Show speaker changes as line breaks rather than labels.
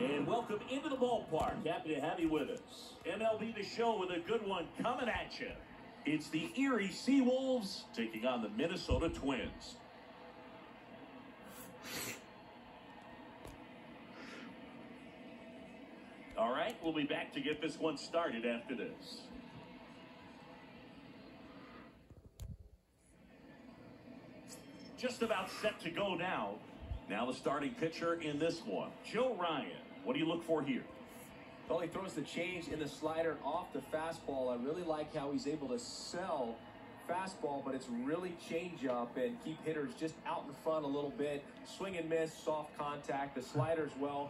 And welcome into the ballpark. Happy to have you with us. MLB The Show with a good one coming at you. It's the Erie Seawolves taking on the Minnesota Twins. All right, we'll be back to get this one started after this. Just about set to go now. Now the starting pitcher in this one, Joe Ryan. What do you look for here?
Well, he throws the change in the slider off the fastball. I really like how he's able to sell fastball, but it's really change up and keep hitters just out in front a little bit. Swing and miss, soft contact. The slider as well